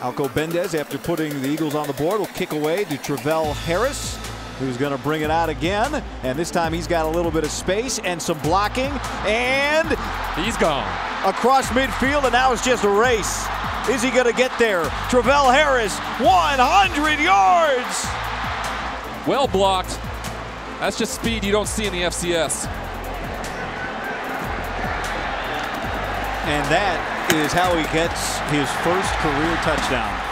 Alcobendas, after putting the Eagles on the board, will kick away to Travell Harris, who's going to bring it out again. And this time he's got a little bit of space and some blocking. And he's gone across midfield, and now it's just a race. Is he going to get there? Travell Harris, 100 yards. Well blocked. That's just speed you don't see in the FCS. And that is how he gets his first career touchdown.